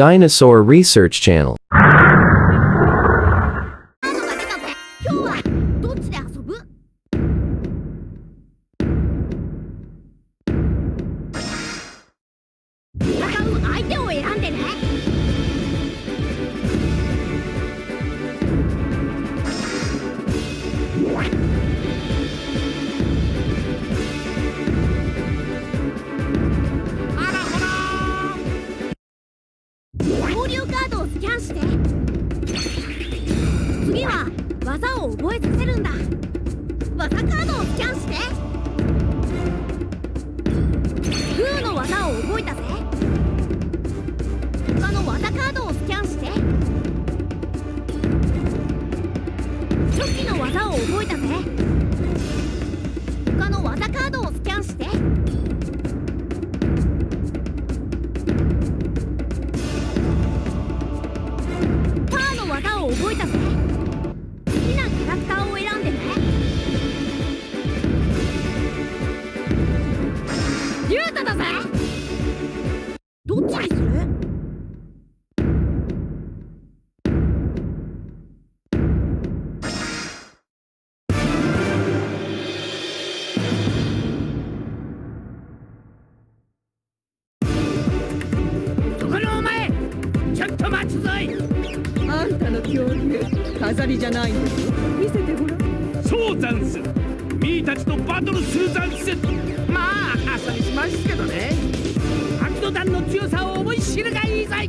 Dinosaur Research Channel. スキャンして。次は技を覚えさせるんだ。技カードをスキャンして。グーの技を覚えたぜ。他の技カードをスキャンして。初期の技を覚えたぜ。他の技カードを覚えたぞ飾りじゃない。んですよ見せてごらん。そうざんす。ミーたちとバトルするざんす。まあ遊びしますけどね。白土団の強さを思い知るがいいぞい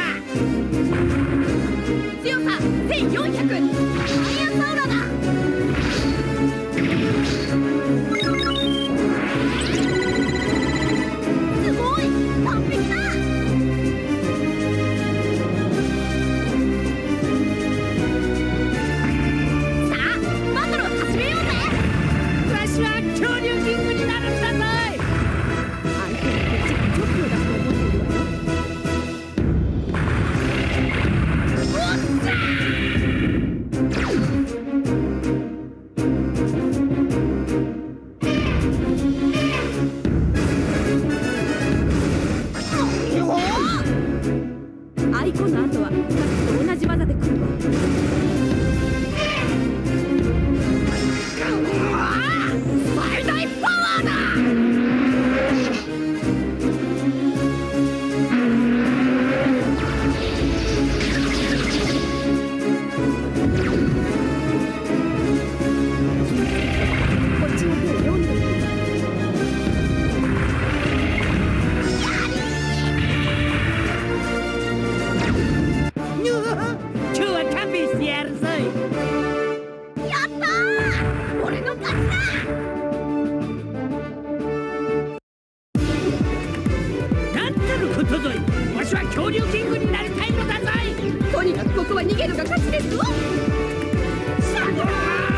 ることぞい。わしは恐竜キングになりたいのだぞいとにかくここは逃げるが勝ちですわさあ。